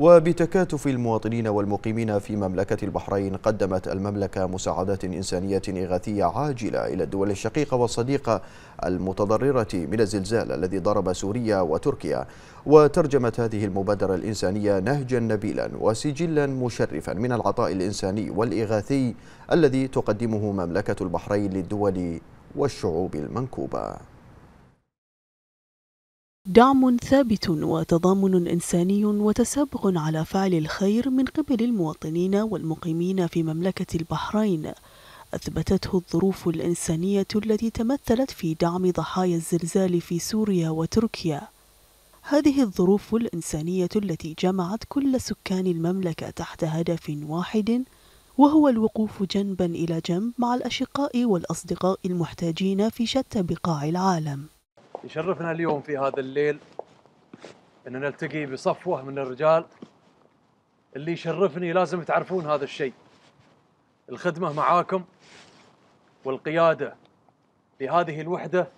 وبتكاتف المواطنين والمقيمين في مملكة البحرين قدمت المملكة مساعدات إنسانية إغاثية عاجلة إلى الدول الشقيقة والصديقة المتضررة من الزلزال الذي ضرب سوريا وتركيا. وترجمت هذه المبادرة الإنسانية نهجا نبيلا وسجلا مشرفا من العطاء الإنساني والإغاثي الذي تقدمه مملكة البحرين للدول والشعوب المنكوبة. دعم ثابت وتضامن إنساني وتسابق على فعل الخير من قبل المواطنين والمقيمين في مملكة البحرين. أثبتته الظروف الإنسانية التي تمثلت في دعم ضحايا الزلزال في سوريا وتركيا. هذه الظروف الإنسانية التي جمعت كل سكان المملكة تحت هدف واحد وهو الوقوف جنبا إلى جنب مع الأشقاء والأصدقاء المحتاجين في شتى بقاع العالم. يشرفنا اليوم في هذا الليل ان نلتقي بصفوه من الرجال اللي يشرفني لازم تعرفون هذا الشيء. الخدمة معاكم والقيادة لهذه الوحدة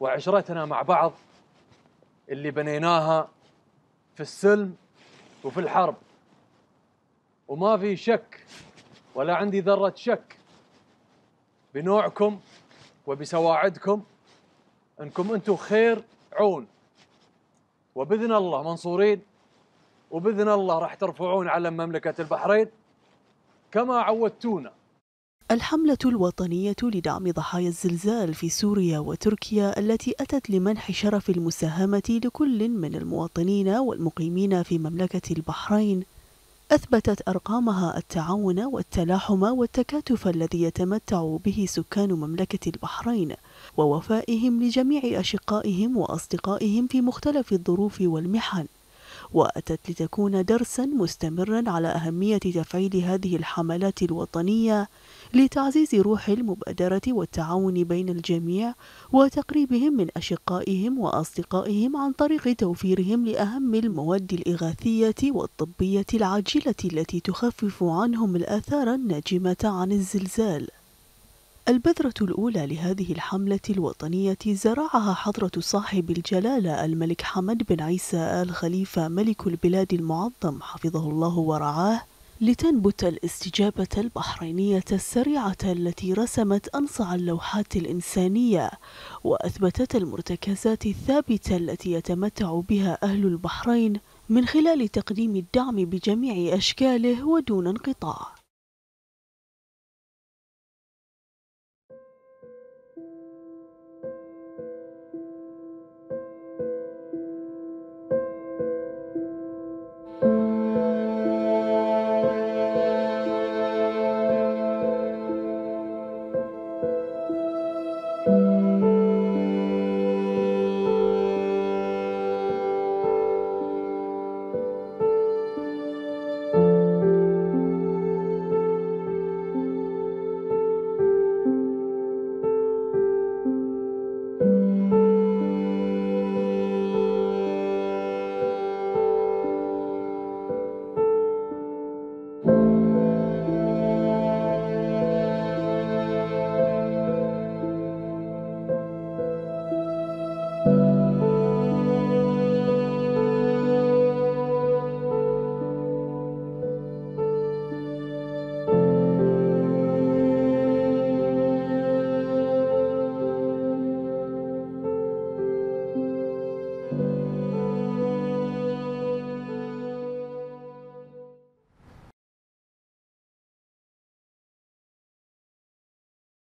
وعشرتنا مع بعض اللي بنيناها في السلم وفي الحرب. وما في شك ولا عندي ذرة شك بنوعكم وبسواعدكم أنكم أنتم خير عون. وبإذن الله منصورين وبإذن الله راح ترفعون علم مملكة البحرين كما عودتونا. الحملة الوطنية لدعم ضحايا الزلزال في سوريا وتركيا التي أتت لمنح شرف المساهمة لكل من المواطنين والمقيمين في مملكة البحرين أثبتت أرقامها التعاون والتلاحم والتكاتف الذي يتمتع به سكان مملكة البحرين ووفائهم لجميع أشقائهم وأصدقائهم في مختلف الظروف والمحن. وأتت لتكون درسا مستمرا على أهمية تفعيل هذه الحملات الوطنية لتعزيز روح المبادرة والتعاون بين الجميع وتقريبهم من أشقائهم وأصدقائهم عن طريق توفيرهم لأهم المواد الإغاثية والطبية العاجلة التي تخفف عنهم الآثار الناجمة عن الزلزال. البذرة الأولى لهذه الحملة الوطنية زرعها حضرة صاحب الجلالة الملك حمد بن عيسى آل خليفة ملك البلاد المعظم حفظه الله ورعاه لتنبت الاستجابة البحرينية السريعة التي رسمت أنصع اللوحات الإنسانية وأثبتت المرتكزات الثابتة التي يتمتع بها أهل البحرين من خلال تقديم الدعم بجميع أشكاله ودون انقطاع.